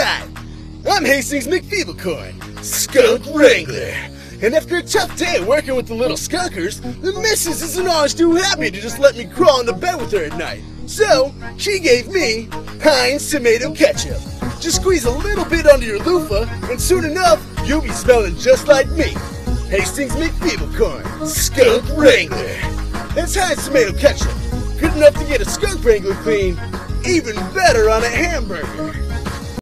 Hi, I'm Hastings McFeeblecorn, Skunk Wrangler. And after a tough day working with the little skunkers, the missus isn't always too happy to just let me crawl in the bed with her at night. So, she gave me Heinz tomato ketchup. Just squeeze a little bit under your loofah, and soon enough, you'll be smelling just like me. Hastings McFeeblecorn, Skunk Wrangler. That's Heinz tomato ketchup. Good enough to get a skunk wrangler clean, even better on a hamburger.